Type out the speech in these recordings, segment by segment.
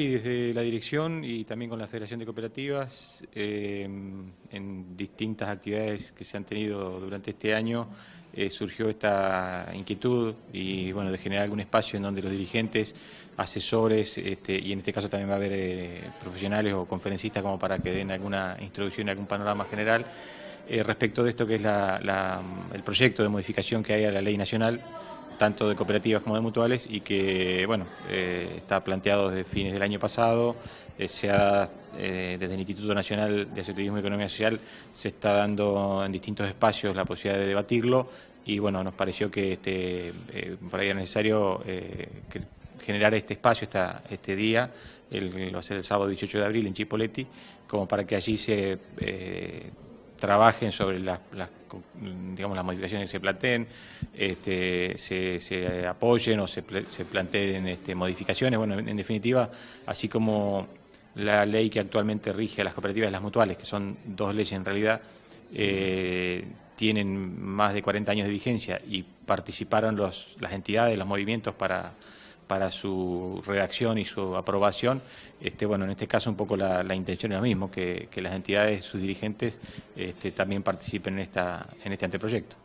Sí, desde la dirección y también con la Federación de Cooperativas, eh, en distintas actividades que se han tenido durante este año, eh, surgió esta inquietud y bueno, de generar algún espacio en donde los dirigentes, asesores este, y en este caso también va a haber eh, profesionales o conferencistas como para que den alguna introducción algún panorama general respecto de esto que es el proyecto de modificación que hay a la ley nacional tanto de cooperativas como de mutuales, y que bueno, eh, está planteado desde fines del año pasado, eh, se ha, eh, desde el Instituto Nacional de Asociacionismo y Economía Social se está dando en distintos espacios la posibilidad de debatirlo, y bueno, nos pareció que este, por ahí era necesario generar este espacio, esta, este día, el, va a ser el sábado 18 de abril en Chipoletti, como para que allí se trabajen sobre las, digamos, las modificaciones que se planteen, este, se, apoyen o se, se planteen este, modificaciones. Bueno, en, definitiva, así como la ley que actualmente rige a las cooperativas y las mutuales, que son dos leyes en realidad, eh, tienen más de 40 años de vigencia y participaron los, las entidades, los movimientos para para su redacción y su aprobación, este, bueno, en este caso un poco la, intención es lo mismo, que, las entidades, sus dirigentes, este, también participen en, esta, en este anteproyecto.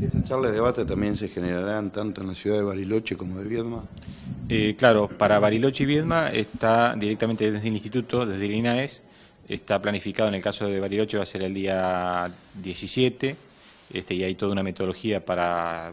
¿Estas charlas de debate también se generarán tanto en la ciudad de Bariloche como de Viedma? Eh, claro, para Bariloche y Viedma está directamente desde el Instituto, desde el INAES, está planificado en el caso de Bariloche va a ser el día 17, este, y hay toda una metodología para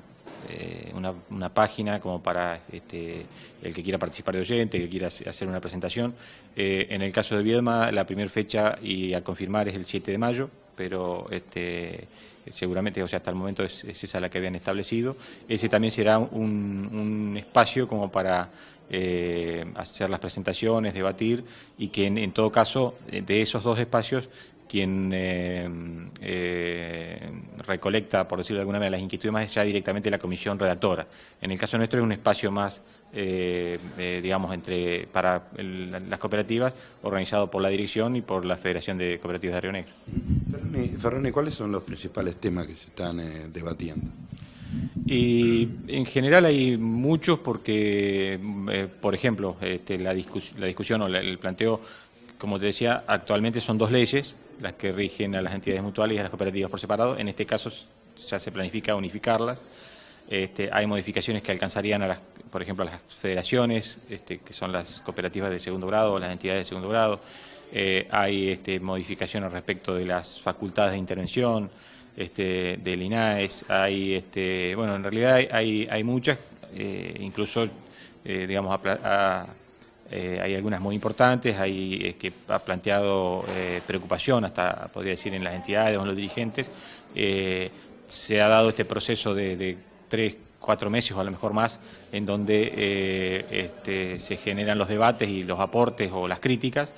eh, una, página como para este, el que quiera participar de oyente, que quiera hacer una presentación. Eh, en el caso de Viedma, la primera fecha y a confirmar es el 7 de mayo, pero este, seguramente, o sea, hasta el momento es, esa la que habían establecido. Ese también será un, espacio como para eh, hacer las presentaciones, debatir y que en, todo caso de esos dos espacios quien recolecta, por decirlo de alguna manera, las inquietudes más es ya directamente la comisión redactora. En el caso nuestro es un espacio más, eh, digamos, entre para las cooperativas, organizado por la dirección y por la Federación de Cooperativas de Río Negro. Ferroni, ¿cuáles son los principales temas que se están debatiendo? Y en general hay muchos porque, por ejemplo, este, la, discusión o el planteo, como te decía, actualmente son dos leyes, las que rigen a las entidades mutuales y a las cooperativas por separado. En este caso ya se planifica unificarlas. Este, hay modificaciones que alcanzarían a las, por ejemplo, a las federaciones, este, que son las cooperativas de segundo grado, las entidades de segundo grado. Eh, hay este, modificaciones respecto de las facultades de intervención del INAES. Hay, este, bueno, en realidad hay, hay, muchas, eh, incluso, eh, digamos, a, eh, hay algunas muy importantes, hay eh, que ha planteado eh, preocupación, hasta podría decir en las entidades o en los dirigentes. se ha dado este proceso de, tres, cuatro meses o a lo mejor más, en donde este, se generan los debates y los aportes o las críticas.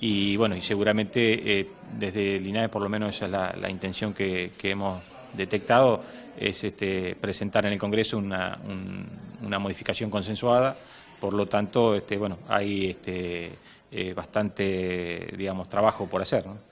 Y bueno, y seguramente desde el INAE por lo menos esa es la, intención que, hemos detectado, es este, presentar en el Congreso una modificación consensuada por lo tanto, este, bueno, hay este, eh, bastante, digamos, trabajo por hacer. ¿no?